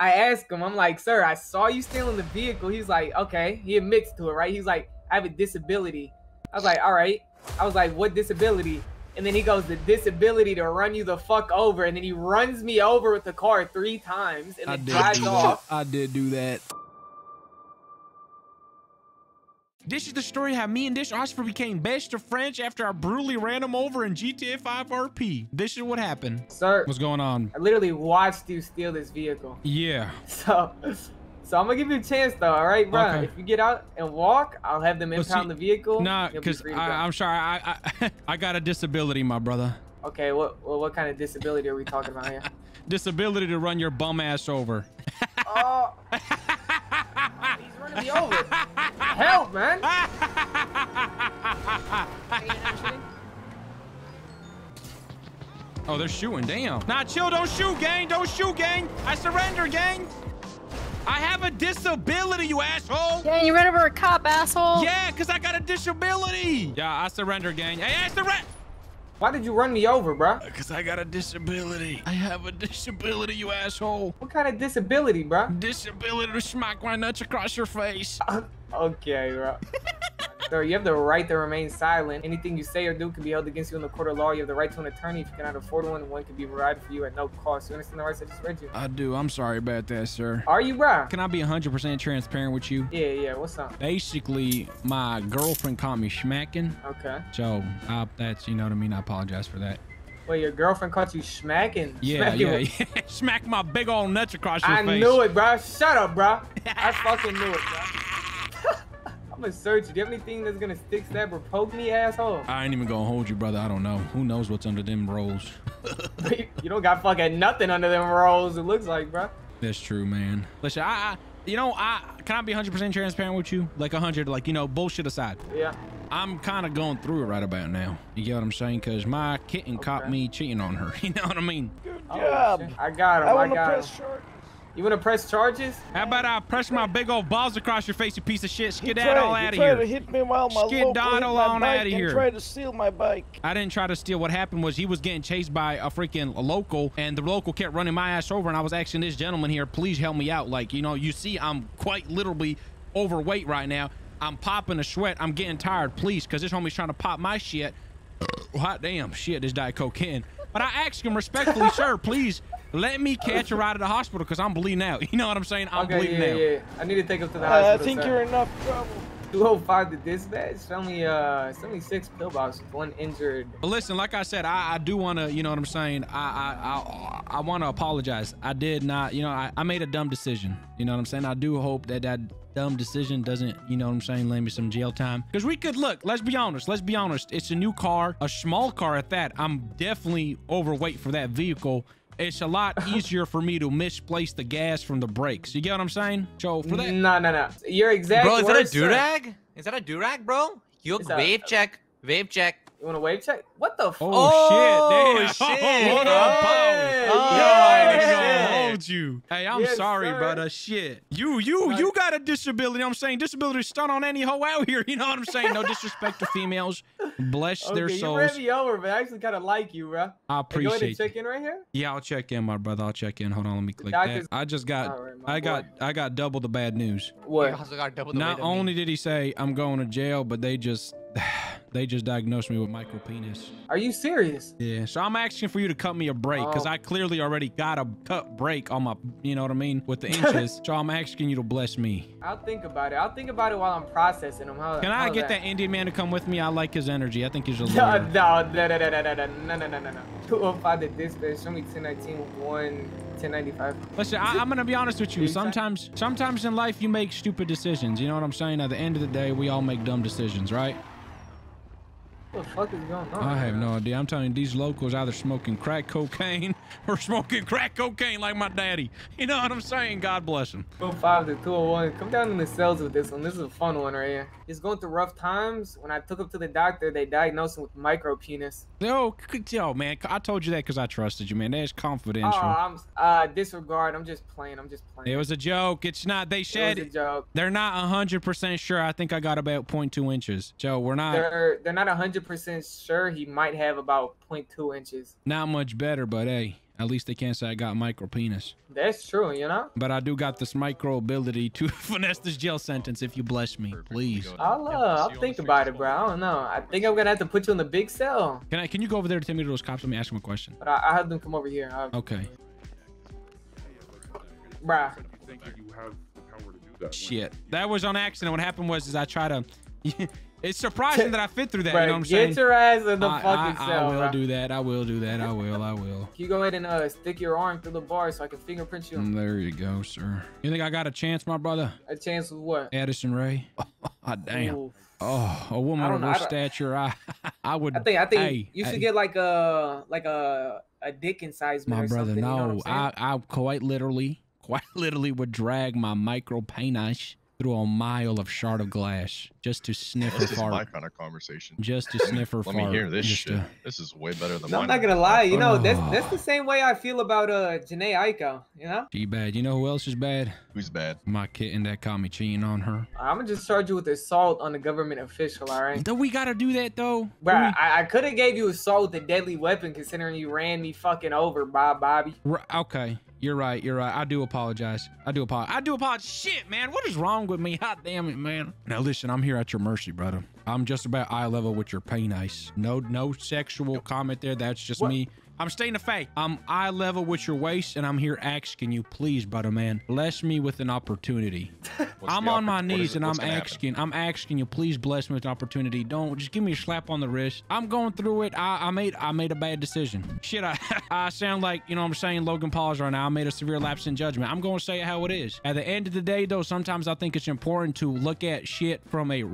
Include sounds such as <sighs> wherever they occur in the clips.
I asked him, I'm like, sir, I saw you stealing the vehicle. He's like, okay. He admits to it, right? He's like, I have a disability. I was like, all right. I was like, what disability? And then he goes, the disability to run you the fuck over. And then he runs me over with the car three times and I then drives off. I did do that. This is the story how me and Dish Oscar became best of friends after I brutally ran him over in GTA 5 RP. This is what happened. Sir, What's going on? I literally watched you steal this vehicle. Yeah. So, so I'm gonna give you a chance though, all right, bro? Okay. If you get out and walk, I'll have them Well, see, impound the vehicle. Nah, You'll be because free to go. I'm sorry. I, I <laughs> I got a disability, my brother. Okay, what well, what kind of disability are we talking about here? <laughs> Disability to run your bum ass over. oh, <laughs> he's running me over. Help, <laughs> man! Oh, they're shooting. Damn. Nah, chill. Don't shoot, gang. Don't shoot, gang. I surrender, gang. I have a disability, you asshole. Yeah, you ran over a cop, asshole. Yeah, because I got a disability. Yeah, I surrender, gang. Hey, I surrender. Why did you run me over, bro? Because I got a disability. I have a disability, you asshole. What kind of disability, bro? Disability to smack my nuts across your face. <laughs> okay, bro. <laughs> Sir, you have the right to remain silent. Anything you say or do can be held against you in the court of law. You have the right to an attorney. If you cannot afford one, one can be provided for you at no cost. You understand the rights I just read you? I do. I'm sorry about that, sir. Are you, bro? Can I be 100% transparent with you? Yeah, yeah. What's up? Basically, my girlfriend caught me smacking. Okay. So, uh, that's, you know what I mean? I apologize for that. Wait, your girlfriend caught you smacking? Yeah, Smacking yeah, yeah. <laughs> Smack my big old nuts across your I face. I knew it, bro. Shut up, bro. I fucking knew it, bro. I'm gonna search you. Do you have anything that's gonna stick, stab, or poke me, asshole? I ain't even gonna hold you, brother. I don't know. Who knows what's under them rolls? <laughs> you don't got fucking nothing under them rolls. It looks like, bro. That's true, man. Listen, I, I you know, I can I be 100% transparent with you? Like 100, like you know, bullshit aside. Yeah. I'm kind of going through it right about now. You get what I'm saying? Cause my kitten caught me cheating on her. <laughs> You know what I mean? Good job. shit. I got him. I I, got press him. Charges. You wanna press charges? How about I press my big old balls across your face, you piece of shit? You Skedaddle out of you tried to here. hit me while my local hit Skedaddle my on bike outta and here. tried to steal my bike. I didn't try to steal. What happened was he was getting chased by a freaking local, and the local kept running my ass over. And I was asking this gentleman here, please help me out. Like, you know, you see, I'm quite literally overweight right now. I'm popping a sweat. I'm getting tired. Please, because this homie's trying to pop my shit. <coughs> Hot damn, shit, this diet cocaine. But I asked him respectfully, <laughs> sir, please let me catch a ride to the hospital because I'm bleeding out. <laughs> You know what I'm saying? I'm okay, bleeding yeah, out. yeah. I need to take him to the Uh, I think sir. you're in enough trouble. 205 to dispatch. Show me, uh, show me six pill boxes, one injured. But listen, like I said, I, I do want to, you know what I'm saying? I I I, I want to apologize. I did not, you know, I, I made a dumb decision. You know what I'm saying? I do hope that that dumb decision doesn't, you know what I'm saying, land me some jail time. Because we could, look, let's be honest. Let's be honest. It's a new car, a small car at that. I'm definitely overweight for that vehicle. It's a lot <laughs> easier for me to misplace the gas from the brakes. You get what I'm saying? So for that, No, no, no. Your exact Bro, is that a words, sir. durag? Is that a durag, bro? You wave check. Wave check. You want to wave check? What the fuck? Oh, Oh, shit! Damn. Oh, <laughs> shit, What bro. up, Paul? Yeah, Yo, I ain't even yeah. gonna hold you. Hey, I'm Yes, sorry, sir. brother. Shit, you, you, you got a disability. I'm saying disability stun on any hoe out here. <laughs> You know what I'm saying? No disrespect to females. Bless Okay, their you souls. ran me over, but I actually kind of like you, bro. I Hey, go ahead appreciate. and check in right here. Yeah, I'll check in, my brother. I'll check in. Hold on, let me click that. I just got, All right, my I got, I got double the bad news. You What? also got double the Not weight me. only did he say I'm going to jail, but they just, <sighs> <sighs> they just diagnosed me with micropenis. Are you serious? Yeah, so I'm asking for you to cut me a break because Oh. I clearly already got a cut break on my, you know what I mean, with the inches. so I'm asking you to bless me. I'll think about it. I'll think about it while I'm processing them. How, Can I get that Indian man to come with me? I like his energy. I think he's a No, lawyer. no, no, no, no, no, no, no, no, no, no, no. 205 to dispatch. Show me 1019 1 1095. Listen, I, I'm gonna be honest with you. Sometimes, sometimes in life you make stupid decisions. You know what I'm saying? At the end of the day, we all make dumb decisions, right? What the fuck is going on? I have no idea. I'm telling you, these locals either smoking crack cocaine <laughs> or smoking crack cocaine like my daddy. You know what I'm saying? God bless him. 205 to 201. Come down in the cells with this one. This is a fun one right here. He's going through rough times. When I took him to the doctor, they diagnosed him with micro penis. Yo, yo, man, I told you that because I trusted you, man. That's confidential. Oh. I'm uh disregard. I'm just playing. I'm just playing. It was a joke. It's not. They It said was a joke. they're not 100% sure. I think I got about 0.2 inches. Joe, we're not They're they're not 100% sure he might have about 0.2 inches. not much better, but hey, At least they can't say I got micro penis. That's true, you know. But I do got this micro ability to <laughs> finesse this jail sentence if you bless me, please. I'll uh, I'll think about it, bro. I don't know. I think I'm gonna have to put you in the big cell. Can I? Can you go over there to take me to those cops? Let me ask them a question. But I, I have them come over here. I'll- Okay. Bruh. think you have the power to do that. Shit. That was on accident. What happened was is I try to. <laughs> it's surprising that I fit through that. you know what I'm Bruh, saying? get your ass in the I, fucking I, cell, I will bruh. do that. I will do that. I will. I will. Can <laughs> you go ahead and uh stick your arm through the bar so I can fingerprint you? Mm, There you go, sir. You think I got a chance, my brother? A chance with what? Addison Rae. Oh, <laughs> damn. Ooh. Oh, a woman of her I stature. I, <laughs> I would. I think I think Hey, you should hey. get like a like a a dick incisement My or brother, something. you know no. I, I quite literally, quite literally would drag my micro penis through a mile of shard of glass just to sniff her This is my kind of conversation. Just to sniff her Let fart. me hear this shit. to- This is way better than No, I'm not gonna lie. You know, that's that's the same way I feel about uh Jhené Aiko. You know, She bad. You know who else is bad? Who's bad? My kitten that caught me cheating on her. I'm gonna just charge you with assault on the government official. All right, Do we gotta do that though? bro. We- I, I could have gave you assault with a deadly weapon considering you ran me fucking over, Bob Bobby. R- okay, you're right. You're right. I do apologize. I do apologize. I do apologize. Shit, man. What is wrong with me? God damn it, man. Now listen, I'm here at your mercy, brother. I'm just about eye level with your pain ice. No, no sexual comment there. That's just What? me. I'm stating a fact. I'm eye level with your waist, and I'm here asking you, please, brother man, bless me with an opportunity. <laughs> I'm on oppor- my knees is- and I'm gonna happen? asking, I'm asking you, please bless me with an opportunity. Don't just give me a slap on the wrist. I'm going through it. I, I made I made a bad decision. Shit, I <laughs> I sound like you know what I'm saying Logan Paul's right now. I made a severe lapse in judgment. I'm going to say it how it is. At the end of the day, though, sometimes I think it's important to look at shit from a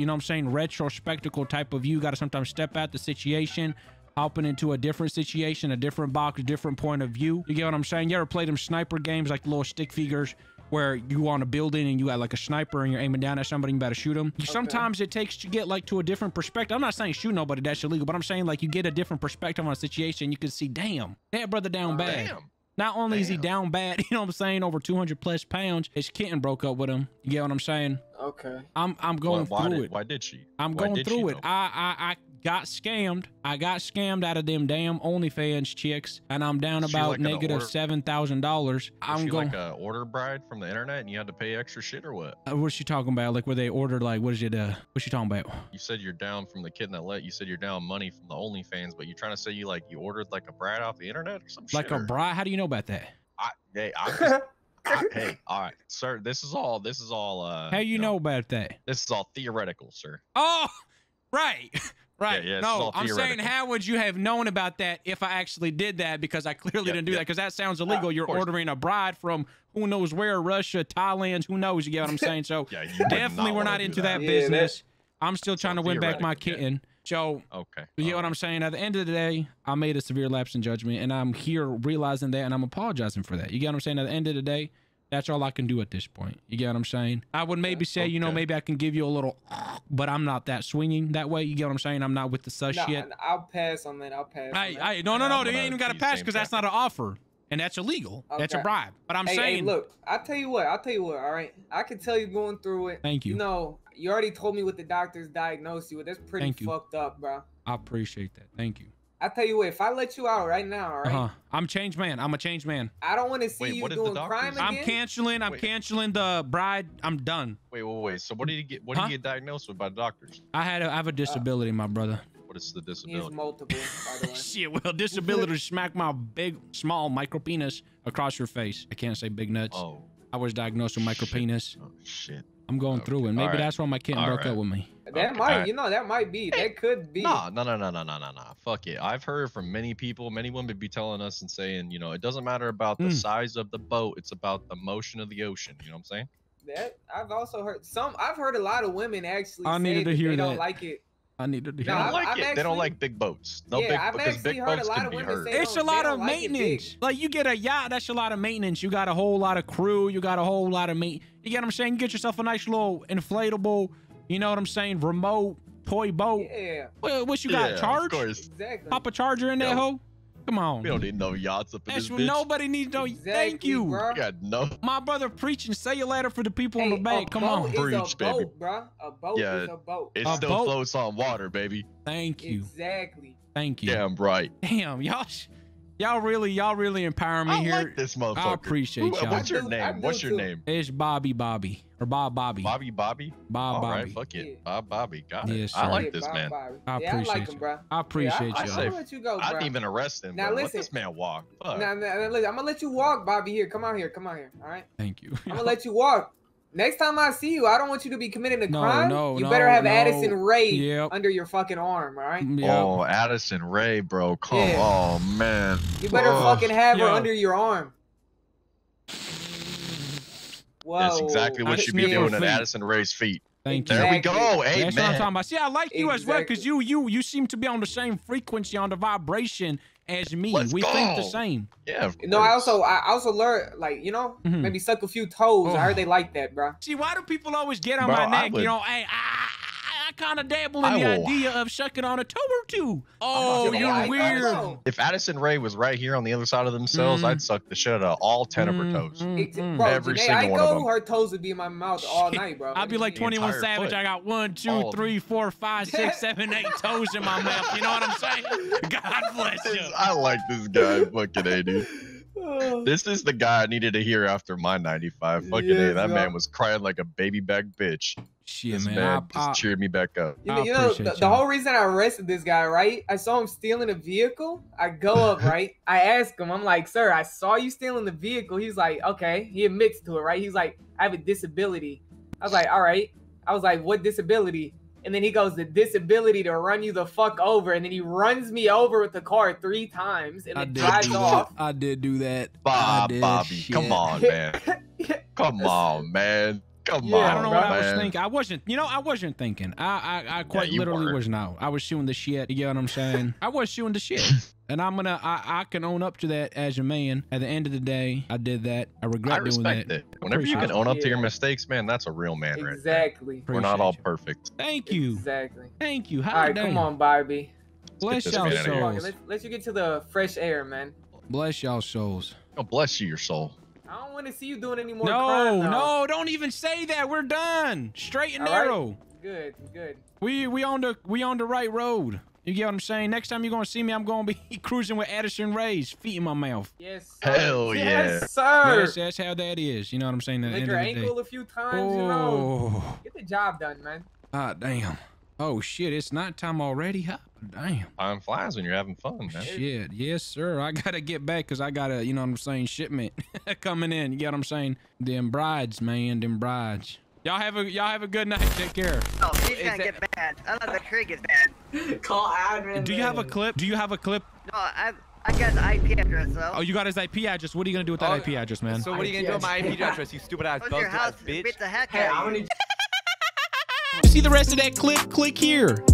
you know what I'm saying retrospectical type of view. Got to sometimes step out the situation. Hopping into a different situation, a different box, a different point of view. You get what I'm saying? You ever play them sniper games like little stick figures where you on a building and you got like a sniper and you're aiming down at somebody and you better shoot them. Sometimes it takes to get like to a different perspective. I'm not saying shoot nobody, that's illegal, but I'm saying like you get a different perspective on a situation. You can see, damn, that brother down oh, bad. Damn. Not only is he down bad, <laughs> you know what I'm saying, over 200 plus pounds, his kitten broke up with him. You get what I'm saying? Okay. I'm I'm going why, why through did, it. Why did she? I'm Why going through it. though? I, I I got scammed. I got scammed out of them damn OnlyFans chicks, and I'm down Was about like negative order- seven thousand dollars. I'm she going. like a order bride from the internet, and you had to pay extra shit, or what? Uh, what's she talking about? Like where they ordered like what is it? Uh, what's she talking about? You said you're down from the kid that let. You said you're down money from the OnlyFans, but you're trying to say you like you ordered like a bride off the internet or some Like shit. a or- bride? How do you know about that? I, hey, I'm <laughs> just, I, <laughs> hey, all right, sir. This is all. This is all. Uh, How you know about that? This is all theoretical, sir. Oh, <laughs> right. <laughs> Right. yeah, it's no, I'm saying, how would you have known about that if I actually did that? Because I clearly Yeah, didn't do yeah. that. Because that sounds illegal. You're course. ordering a bride from who knows where, Russia, Thailand, who knows? You get what I'm saying? So Yeah, definitely not we're not into that, Yeah, business. I'm still trying to win back my theoretically, yeah. kitten. So Okay. you get all what I'm saying? At the end of the day, I made a severe lapse in judgment, and I'm here realizing that, and I'm apologizing for that. You get what I'm saying? At the end of the day, that's all I can do at this point. You get what I'm saying? I would maybe say, you know, maybe I can give you a little, <sniffs> but I'm not that swinging that way. You get what I'm saying? I'm not with the such Nah, shit. I'll pass on that. I'll pass. on I, that. I, no, no, no. I'm They ain't even got to pass because that's not an offer, and that's illegal. That's a bribe. But I'm hey, saying, hey, look, I'll tell you what. I'll tell you what. All right, I can tell you going through it. thank you. You know, you already told me what the doctors diagnosed you with. That's pretty Thank you. fucked up, bro. I appreciate that. Thank you. I tell you what, if I let you out right now, all right, Uh huh. I'm a changed man. I'm a changed man. I don't want to see Wait, you what did the doing crime again. I'm canceling. I'm Wait. canceling the bride. I'm done. Wait, wait, wait. So what did you get? What did you get diagnosed with by the doctors? I had. A, I have a disability, my brother. What is the He has disability? multiple, by the <laughs> way. Shit, well, disability to smack my big, small micro penis across your face. I can't say big nuts. Oh, I was diagnosed with micro penis. oh shit. I'm going through it. Maybe Alright. that's why my kitten broke up with me. That Okay, might, alright. you know, that might be. That could be. No, no, no, no, no, no, no, no. Fuck it. I've heard from many people, many women be telling us and saying, you know, it doesn't matter about the Mm. size of the boat, it's about the motion of the ocean. You know what I'm saying? That I've also heard some. I've heard a lot of women actually. I say needed to that hear they don't like it. I needed to They hear No, don't. I've- like I've it. They don't like big boats. No Yeah, big I've because big heard a boats lot can of be hurt. It's a lot of don't like maintenance. Like you get a yacht, that's a lot of maintenance. You got a whole lot of crew. You got a whole lot of meat. You get what I'm saying? You get yourself a nice little inflatable. You know what I'm saying? Remote toy boat. Yeah, What, what you yeah, got? of Charge? course. exactly. Pop a charger in that Yo. hoe? Come on. We don't need no yachts up in That's this bitch. nobody needs. No, Exactly, thank you. bro. Got no. My brother preaching. Say you later for the people in Hey, the back. Come on. Is Preach, a baby. boat, bro. A boat Yeah, is a boat. It A still boat? floats on water, baby. Thank you. Exactly. Thank you. Damn right. Damn, y'all. Sh- Y'all really, y'all really empower me I here. like this motherfucker. I appreciate uh, y'all. What's your I do- I name? What's your name? It's Bobby Bobby or Bob Bobby. Bobby Bobby. Bob All Bobby. right, fuck it. Yeah. Bob Bobby. Got Yes, it. I like this Bob man. Bobby. I yeah, I appreciate like him, you. bro. I appreciate yeah, I, you. I I'm gonna let you go, bro. I didn't even arrest him. Now bro. Let listen. this man walk. Fuck. Now, now, now, listen, I'm gonna let you walk, Bobby. Here, come out here, come out here. All right, Thank you. I'm gonna let you walk. Next time I see you, I don't want you to be committing a No, crime. no, you no, better have no. Addison Rae Yep. under your fucking arm, all right? Yeah. Oh, Addison Rae, bro. Come Yeah. on, man. You better Oh, fucking have her under your arm. Whoa. That's exactly what That's you be me for doing at. Addison Rae's feet. Thank you. There we go. Hey, That's what I'm talking about. See, I like you as well because you you you seem to be on the same frequency on the vibration as me. Let's we think the same. Yeah. Of No, I also I also learned like you know Mhm. maybe suck a few toes. I heard they like that, bro. See, why do people always get on Bro, my neck? would- You know, hey, I, I, I kind of dabble in I the will- idea of sucking on a toe or two. Oh, you're lie, weird. If Addison Rae was right here on the other side of themselves, Mm. I'd suck the shit out of all 10 of her Mm, toes. mm, Ex- mm. Bro, Every Janae single one of Aiko, them. her toes would be in my mouth all night, bro. I'd be like 21 entire Savage. foot. I got one, two, All three, four, five, <laughs> six, seven, eight toes in my mouth. You know what I'm saying? <laughs> God bless you. I like this guy. Fucking A, dude. <laughs> This is the guy I needed to hear after my 95. Fucking A. That bro. man was crying like a baby back bitch. Shit, this man. man I- just I- cheered me back up. You know, you know the, the whole reason I arrested this guy, right? I saw him stealing a vehicle. I go up, <laughs> right? I ask him, I'm like, sir, I saw you stealing the vehicle. He's like, okay. He admits to it, right? He's like, I have a disability. I was like, all right. I was like, what disability? And then he goes, the disability to run you the fuck over. And then he runs me over with the car three times and I then drives off. that. I did do that. Bob. Bobby, Shit. <laughs> come on, man. Come on, man. Come Yeah, on, I don't know what I was thinking. I wasn't, you know, I wasn't thinking. I, I, I quite you literally were. was not. I was shooting the shit. You get what I'm saying? <laughs> I was shooting the shit, and I'm gonna, I, I can own up to that as a man. At the end of the day, I did that. I I regret doing respect that. it. Whenever you can own up to your mistakes, man, that's a real man, right? Exactly. We're not all you. perfect. Thank you, Exactly. thank you. All Hot right, damn. come on, Barbie. Bless this y'all man outta here. souls. Let's, let's you get to the fresh air, man. Bless y'all souls. Oh, bless you, your soul. I don't want to see you doing any more No, crime, no, don't even say that. We're done. Straight and All right. narrow. Good, good. We we on the we on the right road. You get what I'm saying? Next time you're gonna see me, I'm gonna be <laughs> cruising with Addison Rae's feet in my mouth. Yes, sir. Hell yeah. yes, yeah. sir. Yes, that's how that is. You know what I'm saying? At Lick your of the day. ankle a few times, you know. Oh, Get the job done, man. ah, damn. Oh shit, it's nighttime already. Hot damn. Time flies when you're having fun, man. Shit, yes, sir. I gotta get back because I got a, you know what I'm saying, shipment <laughs> coming in. You get what I'm saying? Them brides, man, them brides. Y'all have a y'all have a good night. Take care. Oh, he's gonna it- get bad. I thought the Krieg is bad. <laughs> Call admin. Do you have a clip? Do you have a clip? No, I I got the IP address though. Oh, you got his IP address. What are you gonna do with that Oh, IP address, man? So what are you gonna do with my IP address, you stupid ass What's bug your house? ass bitch? Beat the heck Hey, out I'm of gonna you. <laughs> To see the rest of that clip, click here.